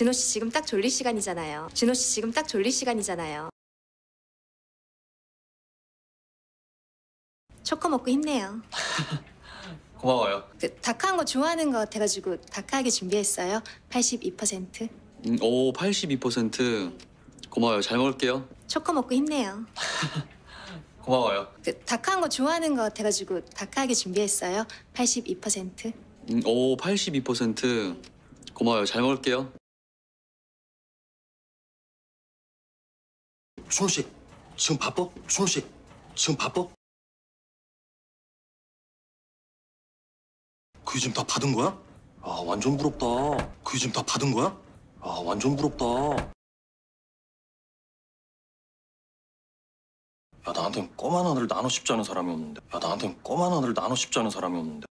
준호 씨 지금 딱 졸릴 시간이잖아요. 준호 씨 지금 딱 졸릴 시간이잖아요. 초코 먹고 힘내요. 고마워요. 그 다크한 거 좋아하는 거 같아가지고 다크하게 준비했어요. 82%. 음, 오, 82%. 고마워요. 잘 먹을게요. 초코 먹고 힘내요. 고마워요. 그 다크한 거 좋아하는 거 같아가지고 다크하게 준비했어요. 82%. 음, 오, 82%. 고마워요. 잘 먹을게요. 준호 씨, 지금 바빠? 준호 씨, 지금 바빠? 그게 지금 다 받은 거야? 아, 완전 부럽다. 그게 지금 다 받은 거야? 아, 완전 부럽다. 야, 나한텐 껌 하나를 나눠 싶지 않은 사람이었는데. 야, 나한텐 껌 하나를 나눠 싶지 않은 사람이었는데.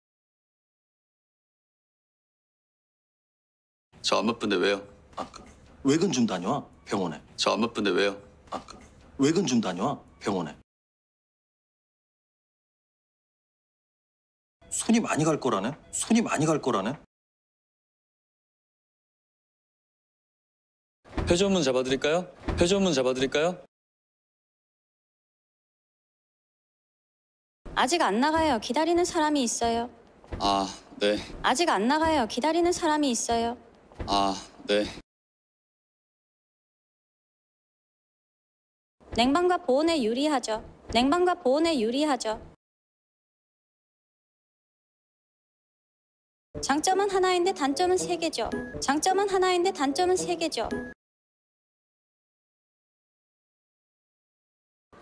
저 안 바쁜데 왜요? 아, 그, 외근 좀 다녀와, 병원에. 저 안 바쁜데 왜요? 아, 그, 외근 좀 다녀와, 병원에. 손이 많이 갈 거라네? 손이 많이 갈 거라네? 회전문 잡아드릴까요? 회전문 잡아드릴까요? 아직 안 나가요. 기다리는 사람이 있어요. 아, 네. 아직 안 나가요. 기다리는 사람이 있어요. 아, 네. 냉방과 보온에 유리하죠. 냉방과 보온에 유리하죠. 장점은 하나인데 단점은 세 개죠. 장점은 하나인데 단점은 세 개죠.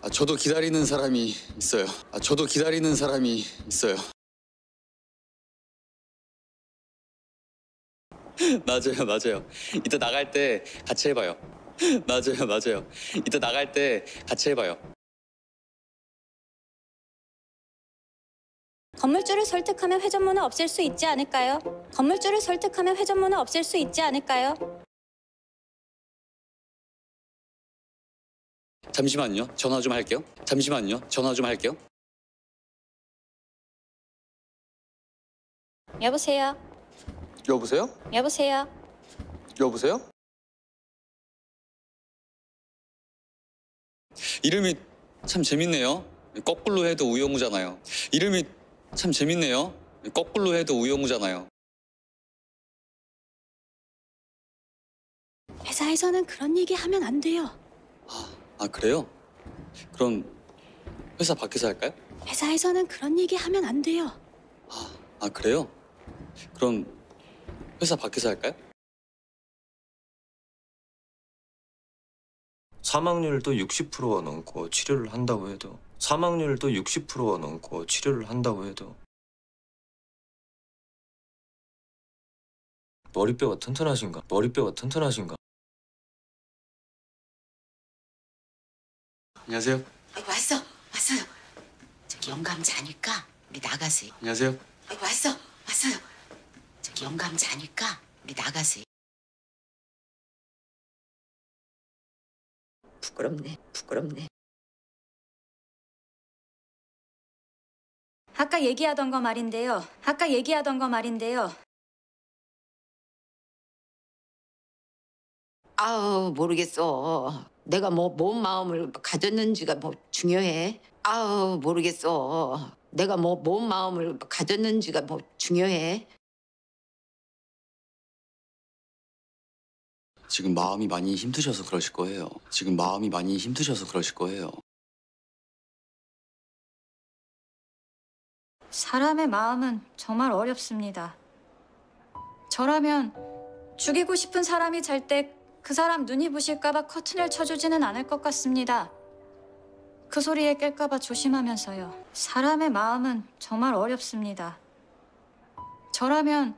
아, 저도 기다리는 사람이 있어요. 아, 저도 기다리는 사람이 있어요. 맞아요, 맞아요. 이따 나갈 때 같이 해봐요. 맞아요, 맞아요. 이따 나갈 때 같이 해봐요. 건물주를 설득하면 회전문을 없앨 수 있지 않을까요? 건물주를 설득하면 회전문을 없앨 수 있지 않을까요? 잠시만요. 전화 좀 할게요. 잠시만요. 전화 좀 할게요. 여보세요. 여보세요? 여보세요. 여보세요? 이름이 참 재밌네요. 거꾸로 해도 우영우잖아요. 이름이 참 재밌네요. 거꾸로 해도 우영우잖아요. 회사에서는 그런 얘기 하면 안 돼요. 아 그래요? 그럼 회사 밖에서 할까요? 회사에서는 그런 얘기 하면 안 돼요. 아 그래요? 그럼 회사 밖에서 할까요? 사망률도 60%가 넘고 치료를 한다고 해도 사망률도 60%가 넘고 치료를 한다고 해도 머리뼈가 튼튼하신가? 머리뼈가 튼튼하신가? 안녕하세요. 아이고 왔어 왔어요 저기 영감 자니까 우리 나가세요 안녕하세요. 아이고 왔어 왔어요 저기 영감 자니까 우리 나가세요 부끄럽네 부끄럽네. 아까 얘기하던 거 말인데요. 아까 얘기하던 거 말인데요. 아우 모르겠어. 내가 뭐 뭔 마음을 가졌는지가 뭐 중요해. 아우 모르겠어. 내가 뭐 뭔 마음을 가졌는지가 뭐 중요해 지금 마음이 많이 힘드셔서 그러실 거예요. 지금 마음이 많이 힘드셔서 그러실 거예요. 사람의 마음은 정말 어렵습니다. 저라면 죽이고 싶은 사람이 잘 때 그 사람 눈이 부실까봐 커튼을 쳐주지는 않을 것 같습니다. 그 소리에 깰까봐 조심하면서요. 사람의 마음은 정말 어렵습니다. 저라면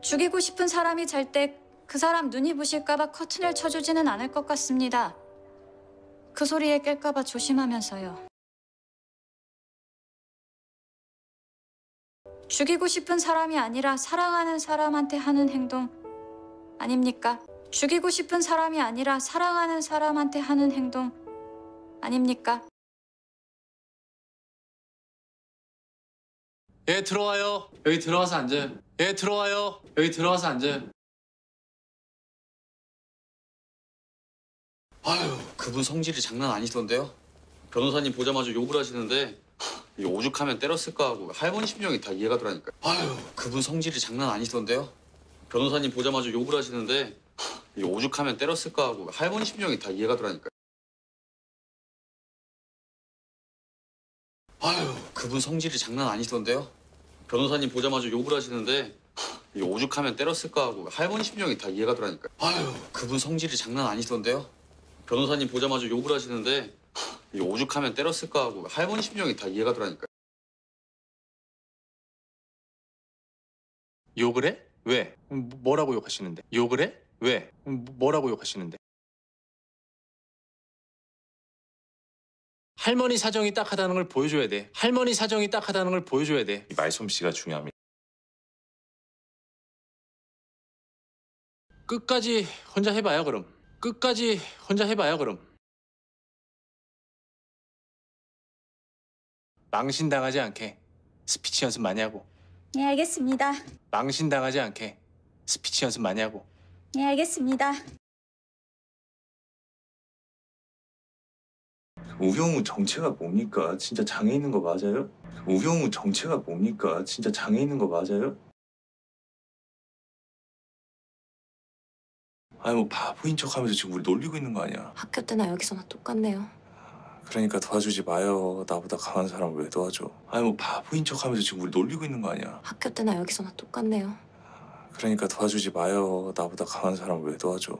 죽이고 싶은 사람이 잘때 그 사람 눈이 부실까봐 커튼을 쳐주지는 않을 것 같습니다. 그 소리에 깰까봐 조심하면서요. 죽이고 싶은 사람이 아니라 사랑하는 사람한테 하는 행동 아닙니까? 죽이고 싶은 사람이 아니라 사랑하는 사람한테 하는 행동 아닙니까? 예 들어와요. 여기 들어와서 앉아요. 예 들어와요. 여기 들어와서 앉아요. 아유, 그분 성질이 장난 아니던데요? 변호사님 보자마자 욕을 하시는데 이 오죽하면 때렸을까 하고 할머니 심정이 다 이해가 되라니까요. 아유, 그분 성질이 장난 아니던데요? 변호사님 보자마자 욕을 하시는데 이 오죽하면 때렸을까 하고 할머니 심정이 다 이해가 되라니까요. 아유, 그분 성질이 장난 아니던데요? 변호사님 보자마자 욕을 하시는데 이 오죽하면 때렸을까 하고 할머니 심정이 다 이해가 되라니까요. 아유, 그분 성질이 장난 아니던데요? 변호사님 보자마자 욕을 하시는데 이 오죽하면 때렸을까 하고 할머니 심정이 다 이해가 되라니까요. 욕을 해? 왜? 음, 뭐라고 욕하시는데? 욕을 해? 왜? 음, 뭐라고 욕하시는데? 할머니 사정이 딱하다는 걸 보여줘야 돼. 할머니 사정이 딱하다는 걸 보여줘야 돼. 이 말솜씨가 중요합니다. 끝까지 혼자 해봐요 그럼. 끝까지 혼자 해봐요 그럼. 망신당하지 않게 스피치 연습 많이 하고. 네, 알겠습니다. 망신당하지 않게 스피치 연습 많이 하고 네, 알겠습니다. 우영우 정체가 뭡니까? 진짜 장애 있는 거 맞아요? 우영우 정체가 뭡니까? 진짜 장애 있는 거 맞아요? 아니 뭐 바보인 척하면서 지금 우리 놀리고 있는 거 아니야? 학교 때나 여기서나 똑같네요. 그러니까 도와주지 마요. 나보다 강한 사람을 왜 도와줘? 아니 뭐 바보인 척하면서 지금 우리 놀리고 있는 거 아니야? 학교 때나 여기서나 똑같네요. 그러니까 도와주지 마요. 나보다 강한 사람을 왜 도와줘?